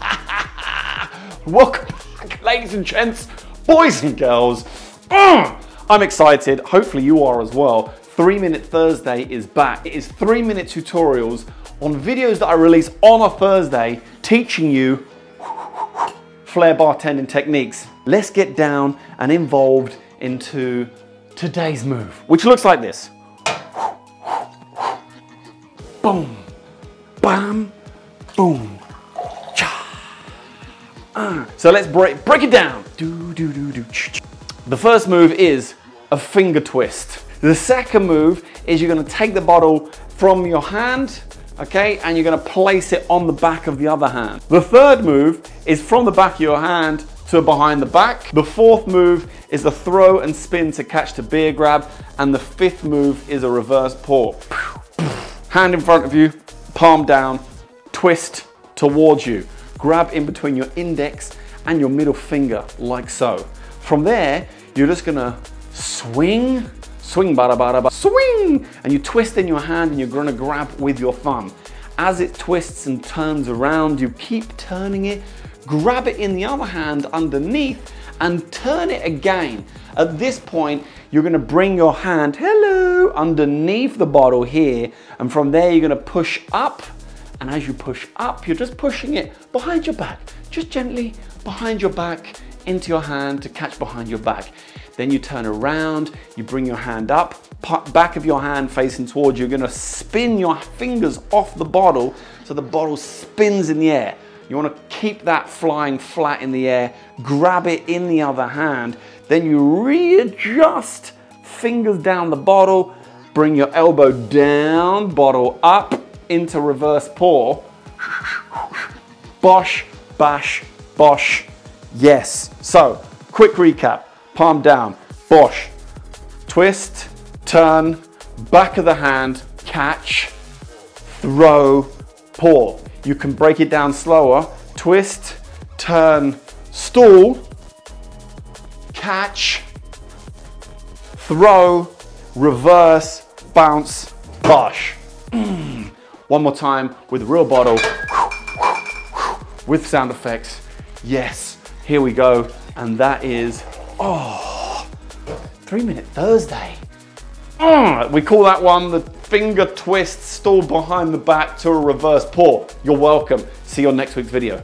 Welcome back, ladies and gents, boys and girls. Mm, I'm excited. Hopefully, you are as well. Three Minute Thursday is back. It is three minute tutorials on videos that I release on a Thursday teaching you flair bartending techniques. Let's get down and involved into today's move, which looks like this. Boom, bam, boom, so let's break, break it down. Do, do, do, do. The first move is a finger twist. The second move is you're gonna take the bottle from your hand, okay, and you're gonna place it on the back of the other hand. The third move is from the back of your hand to behind the back. The fourth move is a throw and spin to catch the beer grab. And the fifth move is a reverse pour. Hand in front of you, palm down, twist towards you grab in between your index and your middle finger like so. From there, you're just gonna swing, swing, bada, bada, bada, swing, and you twist in your hand and you're gonna grab with your thumb. As it twists and turns around, you keep turning it, grab it in the other hand underneath and turn it again. At this point, you're gonna bring your hand, hello, underneath the bottle here, and from there you're gonna push up and as you push up, you're just pushing it behind your back, just gently behind your back into your hand to catch behind your back. Then you turn around, you bring your hand up, back of your hand facing towards you. You're gonna spin your fingers off the bottle so the bottle spins in the air. You wanna keep that flying flat in the air, grab it in the other hand, then you readjust, fingers down the bottle, bring your elbow down, bottle up, into reverse pour. Bosh, bash, bosh, yes. So, quick recap. Palm down, bosh, twist, turn, back of the hand, catch, throw, pour. You can break it down slower. Twist, turn, stall, catch, throw, reverse, bounce, bosh. One more time with a real bottle, with sound effects. Yes, here we go. And that is, oh, three minute Thursday. Mm, we call that one the finger twist stall behind the back to a reverse pour. You're welcome. See you on next week's video.